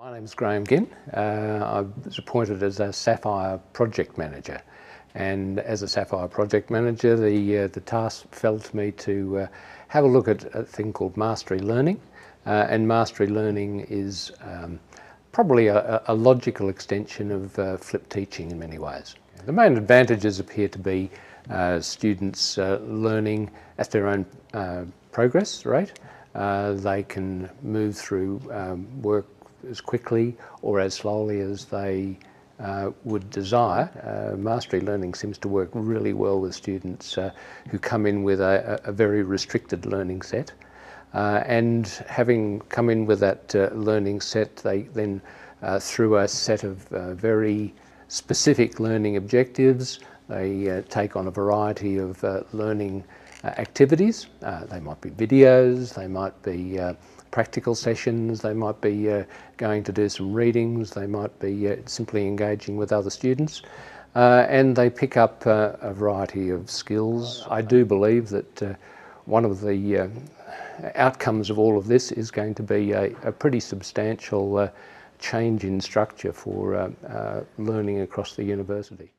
My name is Graham Ginn. Uh, I was appointed as a Sapphire project manager and as a Sapphire project manager the, uh, the task fell to me to uh, have a look at a thing called mastery learning uh, and mastery learning is um, probably a, a, logical extension of uh, flipped teaching in many ways. The main advantages appear to be uh, students learning at their own progress rate. they can move through um, work as quickly or as slowly as they uh, would desire. Uh, mastery learning seems to work really well with students uh, who come in with a, a, very restricted learning set. Uh, and having come in with that uh, learning set, they then, uh, through a set of very specific learning objectives, they take on a variety of learning activities. they might be videos, they might be practical sessions, they might be uh, going to do some readings, they might be uh, simply engaging with other students. Uh, and they pick up uh, a variety of skills. I do believe that uh, one of the uh, outcomes of all of this is going to be a, a pretty substantial change in structure for learning across the university.